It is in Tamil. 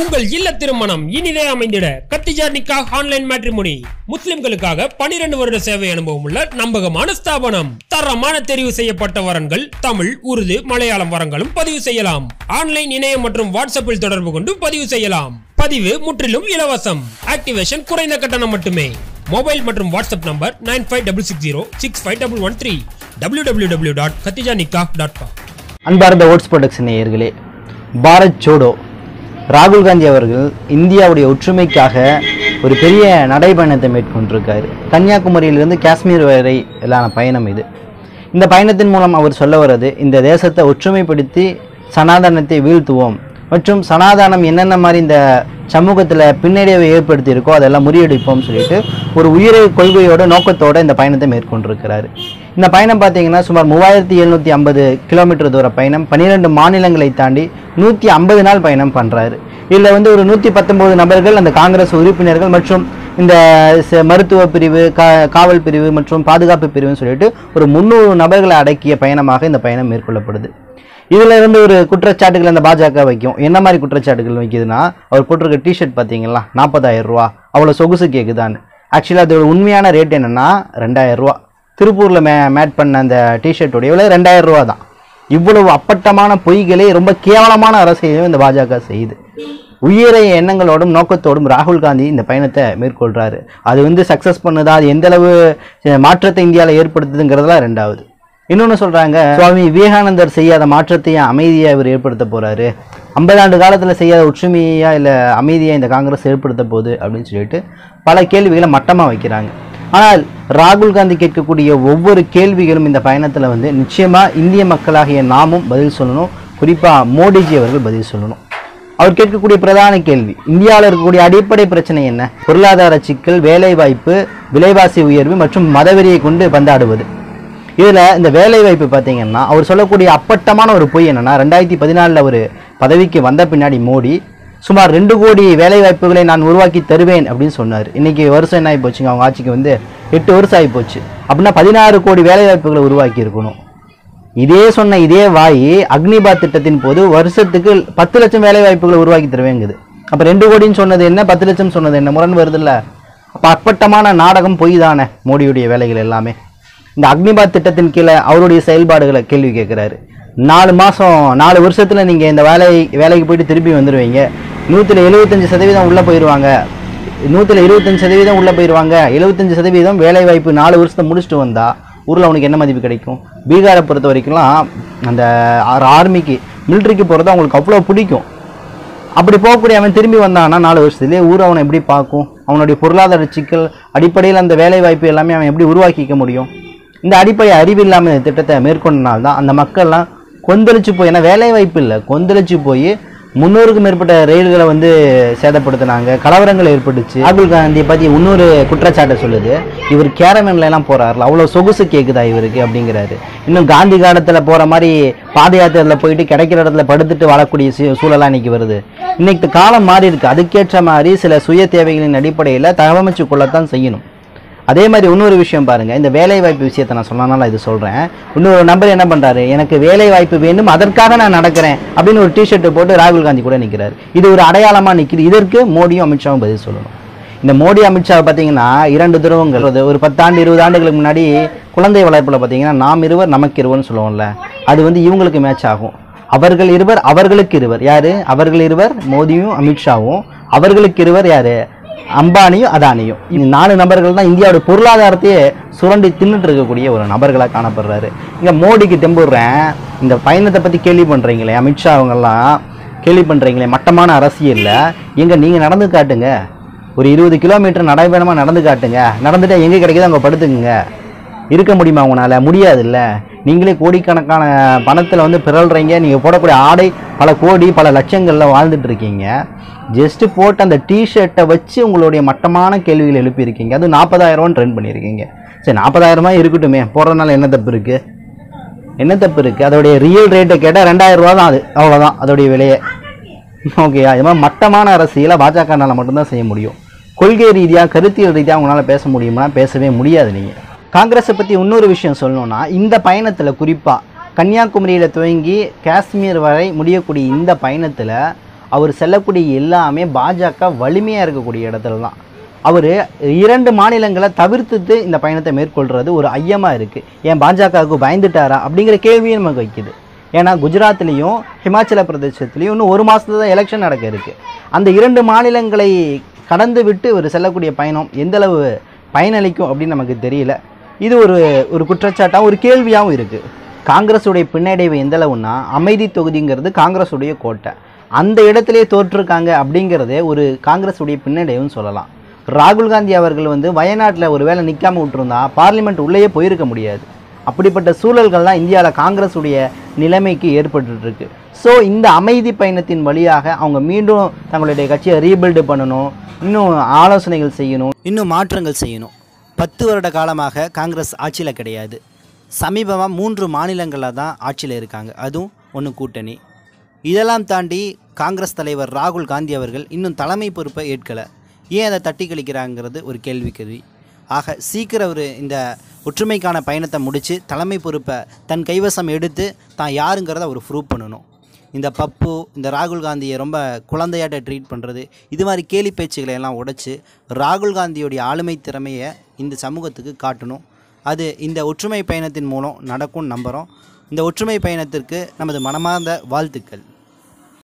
உங்கள் இல்ல திருமணம் இனிதே அமைந்திட கத்திஜா நிக்கா ஆன்லைன் மேட்ரிமோனி. முஸ்லிம்களுக்காக 12 வருட சேவை அனுபவம் உள்ள நம்பகமான ஸ்தாபனம். தரமான தெரிவு செய்யப்பட்ட வரன்கள் தமிழ் உருது மலையாளம் வரங்களும் பதிவு செய்யலாம். ஆன்லைன் இணையம் மற்றும் வாட்ஸ்அப்பில் தொடர்பு கொண்டு பதிவு செய்யலாம். பதிவு முற்றிலும் இலவசம். ஆக்டிவேஷன் குறைந்த கட்டணம் மட்டுமே. மொபைல் மற்றும் WhatsApp number nine five double six zero six five double one three W W W dot Khadija Nikah dot com. அன்பார்ந்த ஓட்ஸ் ப்ரொடக்ஷன் நேயர்களே பாரத் சோடோ ராகுல் காந்தி அவர்கள் இந்தியாவுடைய ஒற்றுமைக்காக ஒரு பெரிய நடைபயணத்தை மேற்கொண்டிருக்காரு. கன்னியாகுமரியிலிருந்து காஷ்மீர் வரையிலான பயணம் இது. இந்த பயணத்தின் மூலம் அவர் சொல்ல வர்றது இந்த தேசத்தை ஒற்றுமைப்படுத்தி சனாதனத்தை வீழ்த்துவோம். மற்றும் சனாதானம் என்னென்ன மாதிரி இந்த சமூகத்தில் பின்னடைவை ஏற்படுத்தியிருக்கோ அதெல்லாம் முறியடிப்போம் சொல்லிட்டு ஒரு உயிரை கொள்கையோட நோக்கத்தோட இந்த பயணத்தை மேற்கொண்டிருக்கிறாரு. இந்த பயணம் பார்த்தீங்கன்னா சுமார் மூவாயிரத்தி எழுநூற்றி ஐம்பது கிலோமீட்டர் தூர பயணம் பன்னிரெண்டு மாநிலங்களை தாண்டி நூற்றி ஐம்பது நாள் பயணம் பண்ணுறாரு இதில் வந்து ஒரு நூற்றி பத்தொம்போது நபர்கள் அந்த காங்கிரஸ் உறுப்பினர்கள் மற்றும் இந்த ச- மருத்துவ பிரிவு கா காவல் பிரிவு மற்றும் பாதுகாப்பு பிரிவுன்னு சொல்லிட்டு ஒரு முந்நூறு நபர்களை அடக்கிய பயணமாக இந்த பயணம் மேற்கொள்ளப்படுது. இதுல இருந்து ஒரு குற்றச்சாட்டுகள் அந்த பாஜக வைக்கும். என்ன மாதிரி குற்றச்சாட்டுகள் வைக்குதுன்னா அவர் போட்டிருக்க டிஷர்ட் பார்த்தீங்களா? நாற்பதாயிரம் ரூபா. அவ்வளோ சொகுசு கேக்குதான்னு. ஆக்சுவலாக அதோட உண்மையான ரேட் என்னன்னா ரெண்டாயிரம் ரூபா. திருப்பூரில் மே மேட் பண்ண அந்த டிஷர்ட்டுடைய விலை ரெண்டாயிரம் ரூபா தான். இவ்வளவு அப்பட்டமான பொய்களை ரொம்ப கேவலமான அரசியலையும் இந்த பாஜக செய்யுது. உயிரை எண்ணங்களோடும் நோக்கத்தோடும் ராகுல் காந்தி இந்த பயணத்தை மேற்கொள்கிறாரு அது வந்து சக்ஸஸ் பண்ணுதா? அது எந்தளவு மாற்றத்தை இந்தியாவில் ஏற்படுத்துதுங்கிறதுலாம் ரெண்டாவது. இன்னொன்று சொல்கிறாங்க சுவாமி விவேகானந்தர் செய்யாத மாற்றத்தையும் அமைதியாக இவர் ஏற்படுத்த போகிறாரு ஐம்பது ஆண்டு காலத்தில் செய்யாத ஒற்றுமையாக இல்லை அமைதியாக இந்த காங்கிரஸ் ஏற்படுத்த போகுது அப்படின்னு சொல்லிட்டு பல கேள்விகளை மட்டமாக வைக்கிறாங்க. ஆனால் ராகுல் காந்தி கேட்கக்கூடிய ஒவ்வொரு கேள்விகளும் இந்த பயணத்தில் வந்து நிச்சயமாக இந்திய மக்களாகிய நாமும் பதில் சொல்லணும். குறிப்பாக மோடிஜி அவர்கள் பதில் சொல்லணும். அவர் கேட்கக்கூடிய பிரதான கேள்வி இந்தியாவில் இருக்கக்கூடிய அடிப்படை பிரச்சனை என்ன? பொருளாதார சிக்கல் வேலைவாய்ப்பு விலைவாசி உயர்வு மற்றும் மதவெறியை கொண்டு பந்தாடுவது. இதில் இந்த வேலைவாய்ப்பு பார்த்தீங்கன்னா அவர் சொல்லக்கூடிய அப்பட்டமான ஒரு பொய் என்னென்னா ரெண்டாயிரத்தி பதினாலில் ஒரு பதவிக்கு வந்த பின்னாடி மோடி சுமார் ரெண்டு கோடி வேலைவாய்ப்புகளை நான் உருவாக்கி தருவேன் அப்படின்னு சொன்னார். இன்றைக்கி வருஷம் என்ன ஆகி போச்சுங்க? அவங்க ஆட்சிக்கு வந்து எட்டு வருஷம் ஆகி போச்சு. அப்படின்னா பதினாறு கோடி வேலைவாய்ப்புகளை உருவாக்கி இருக்கணும் இதே சொன்ன இதே வாய் அக்னிபாத் திட்டத்தின் போது வருஷத்துக்கு பத்து லட்சம் வேலைவாய்ப்புகளை உருவாக்கி தருவேங்குது. அப்போ ரெண்டு கோடின்னு சொன்னது என்ன? பத்து லட்சம் சொன்னது என்ன? முரண் வருதுல்ல? அப்போ அப்பட்டமான நாடகம் பொய் தானே மோடியுடைய வேலைகள் எல்லாமே. இந்த அக்னிபாத் திட்டத்தின் கீழே அவருடைய செயல்பாடுகளை கேள்வி கேட்குறாரு. நாலு மாதம் நாலு வருஷத்தில் நீங்கள் இந்த வேலை வேலைக்கு போயிட்டு திருப்பி வந்துடுவீங்க நூற்றில் எழுபத்தஞ்சு சதவீதம் உள்ளே போயிடுவாங்க நூற்றில் இருபத்தஞ்சு சதவீதம் உள்ளே போயிடுவாங்க எழுபத்தஞ்சு சதவீதம் வேலை வாய்ப்பு நாலு வருஷத்தை முடிச்சுட்டு வந்தால் ஊரில் அவனுக்கு என்ன மதிப்பு கிடைக்கும்? பீகாரை பொறுத்த வரைக்கும்லாம் அந்த ஆர்மிக்கு மிலிட்ரிக்கு போகிறது அவங்களுக்கு அவ்வளோ பிடிக்கும். அப்படி போகக்கூடிய அவன் திரும்பி வந்தான்னா நாலு வருஷத்துலேயே ஊர் அவனை எப்படி பார்க்கும்? அவனுடைய பொருளாதார சிக்கல் அடிப்படையில் அந்த வேலை வாய்ப்பு எல்லாமே அவன் எப்படி உருவாக்கிக்க முடியும்? இந்த அடிப்படை அறிவு இல்லாமல் திட்டத்தை மேற்கொண்டனால்தான் அந்த மக்கள்லாம் கொந்தளிச்சு போய் ஏன்னா வேலை வாய்ப்பு இல்லை கொந்தளிச்சு போய் முன்னூறுக்கும் மேற்பட்ட ரயில்களை வந்து சேதப்படுத்தினாங்க கலவரங்கள் ஏற்பட்டுச்சு. ராகுல் காந்தியை பற்றி இன்னொரு குற்றச்சாட்டை சொல்லுது. இவர் கேரவன்லாம் போகிறாருல அவ்வளோ சொகுசு கேட்குதா இவருக்கு அப்படிங்கிறாரு. இன்னும் காந்தி காலத்தில் போகிற மாதிரி பாத யாத்திரையில் போயிட்டு கிடைக்கிற இடத்துல படுத்துட்டு வாழக்கூடிய சூ- சூழலா இன்னைக்கு வருது. இன்னைக்கு காலம் மாறி இருக்குது அதுக்கேற்ற மாதிரி சில சுய தேவைகளின் அடிப்படையில் தகவமைச்சு கொள்ளத்தான் செய்யணும். அதே மாதிரி இன்னொரு விஷயம் பாருங்கள் இந்த வேலை வாய்ப்பு விஷயத்தை நான் சொன்னனால இது சொல்கிறேன் இன்னொரு நம்பர் என்ன பண்ணுறாரு எனக்கு வேலை வாய்ப்பு வேண்டும் அதற்காக நான் நடக்கிறேன் அப்படின்னு ஒரு டிஷர்ட்டை போட்டு ராகுல் காந்தி கூட நிற்கிறார் இது ஒரு அடையாளமாக நிற்கிது இதற்கு மோடியும் அமித்ஷாவும் பதில் சொல்லணும். இந்த மோடி அமித்ஷாவை பார்த்தீங்கன்னா இரண்டு துருவங்கள். அது ஒரு பத்தாண்டு இருபது ஆண்டுகளுக்கு முன்னாடி குழந்தை வளர்ப்பில் பார்த்தீங்கன்னா நாம் இருவர் நமக்கு இருவர்னு சொல்லுவோம்ல. அது வந்து இவங்களுக்கு மேட்ச் ஆகும். அவர்கள் இருவர் அவர்களுக்கு இருவர். யார்? அவர்கள் இருவர் மோடியும் அமித்ஷாவும். அவர்களுக்கு இருவர் யார்? அம்பானியும் அதானியும். இந்த நாலு நபர்கள் தான் இந்தியாவுடைய பொருளாதாரத்தையே சுரண்டி தின்னுட்டு இருக்கக்கூடிய ஒரு நபர்களாக காணப்படுறாரு. இங்கே மோடிக்கு தெம்புடுறேன். இந்த பயணத்தை பற்றி கேள்வி பண்ணுறீங்களே அமித்ஷா அவங்கெல்லாம் கேள்வி பண்ணுறீங்களே மட்டமான அரசியலில் எங்கே நீங்கள் நடந்து காட்டுங்க. ஒரு இருபது கிலோமீட்டர் நடைபயணமாக நடந்து காட்டுங்க. நடந்துட்டா எங்கே கிடைக்குதோ அங்கே படுத்துக்குங்க. இருக்க முடியுமா உங்களால? முடியாதுல்ல. நீங்களே கோடிக்கணக்கான பணத்தில் வந்து பிறல்றீங்க. நீங்கள் போடக்கூடிய ஆடை பல கோடி பல லட்சங்களில் வாழ்ந்துட்டு இருக்கீங்க ஜஸ்ட்டு போட்டு அந்த டிஷர்ட்டை வச்சு உங்களுடைய மட்டமான கேள்விகள் எழுப்பியிருக்கீங்க. அது நாற்பதாயிரரூவான்னு ட்ரெண்ட் பண்ணியிருக்கீங்க. சரி நாற்பதாயிரமா இருக்கட்டுமே. போடுறதுனால என்ன தப்பு இருக்குது என்ன தப்பு இருக்குது அதோடைய ரியல் ரேட்டை கேட்டால் ரெண்டாயிரம் ரூபா தான் அது. அவ்வளோதான் அதோடைய விலையை. ஓகேயா இது மாதிரி மட்டமான அரசியலை பாஜகனால் மட்டும்தான் செய்ய முடியும். கொள்கை ரீதியாக கருத்தியல் ரீதியாக உங்களால் பேச முடியுமா? பேசவே முடியாது நீங்கள் காங்கிரஸை பற்றி இன்னொரு விஷயம் சொல்லணும்னா இந்த பயணத்தில் குறிப்பாக கன்னியாகுமரியில் துவங்கி காஷ்மீர் வரை முடியக்கூடிய இந்த பயணத்தில் அவர் செல்லக்கூடிய எல்லாமே பாஜக வலிமையாக இருக்கக்கூடிய இடத்துல தான் அவர் இரண்டு மாநிலங்களை தவிர்த்துட்டு இந்த பயணத்தை மேற்கொள்கிறது ஒரு ஐயமாக இருக்குது ஏன் பாஜகவுக்கு பயந்துட்டாரா அப்படிங்கிற கேள்வியும் நமக்கு வைக்குது. ஏன்னா குஜராத்லேயும் ஹிமாச்சல பிரதேசத்துலேயும் இன்னும் ஒரு மாதத்துல தான் எலெக்ஷன் நடக்க இருக்குது அந்த இரண்டு மாநிலங்களை கடந்து விட்டு இவர் செல்லக்கூடிய பயணம் எந்தளவு பயனளிக்கும் அப்படின்னு நமக்கு தெரியல. இது ஒரு ஒரு குற்றச்சாட்டாக ஒரு கேள்வியாகவும் இருக்குது காங்கிரஸுடைய பின்னடைவு எந்த அளவுன்னா அமைதி தொகுதிங்கிறது காங்கிரஸுடைய கோட்டை. அந்த இடத்திலே தோற்றுருக்காங்க அப்படிங்கிறதே ஒரு காங்கிரஸுடைய பின்னடைவுன்னு சொல்லலாம். ராகுல் காந்தி அவர்கள் வந்து வயநாட்டில் ஒரு வேளை நிற்காமல் விட்டுருந்தா பார்லிமெண்ட் உள்ளேயே போயிருக்க முடியாது. அப்படிப்பட்ட சூழல்கள்லாம் இந்தியாவில் காங்கிரஸுடைய நிலைமைக்கு ஏற்பட்டுருக்கு ஸோ இந்த அமைதி பயணத்தின் வழியாக அவங்க மீண்டும் தங்களுடைய கட்சியை ரீபில்டு பண்ணணும் இன்னும் ஆலோசனைகள் செய்யணும். இன்னும் மாற்றங்கள் செய்யணும். பத்து வருட காலமாக காங்கிரஸ் ஆட்சியில் கிடையாது. சமீபமாக மூன்று மாநிலங்களில் தான் ஆட்சியில் இருக்காங்க. அதுவும் ஒன்று கூட்டணி. இதெல்லாம் தாண்டி காங்கிரஸ் தலைவர் ராகுல் காந்தி அவர்கள் இன்னும் தலைமை பொறுப்பை ஏற்கலை. ஏன் அதை தட்டி கழிக்கிறாங்கிறது ஒரு கேள்விக்குறி ஆக சீக்கிரம் அவர் இந்த ஒற்றுமைக்கான பயணத்தை முடித்து தலைமை பொறுப்பை தன் கைவசம் எடுத்து தான் யாருங்கிறத அவர் ப்ரூவ் பண்ணணும். இந்த பப்பு இந்த ராகுல் காந்தியை ரொம்ப குழந்தையாட்ட ட்ரீட் பண்ணுறது இது மாதிரி கேலி பேச்சுகளை எல்லாம் உடைச்சி ராகுல் காந்தியோடைய ஆளுமை திறமையை இந்த சமூகத்துக்கு காட்டணும். அது இந்த ஒற்றுமை பயணத்தின் மூலம் நடக்கும் நம்புகிறோம் இந்த ஒற்றுமை பயணத்திற்கு நமது மனமார்ந்த வாழ்த்துக்கள்.